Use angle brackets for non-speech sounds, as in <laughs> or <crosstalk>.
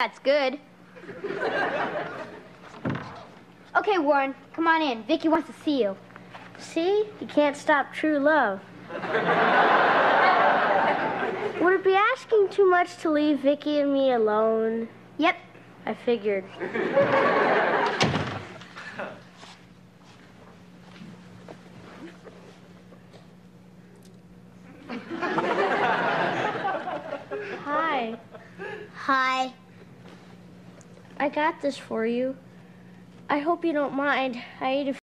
That's good. Okay, Warren, come on in. Vicky wants to see you. See? You can't stop true love. Would it be asking too much to leave Vicky and me alone? Yep. I figured. <laughs> Hi. Hi. I got this for you. I hope you don't mind. I ate a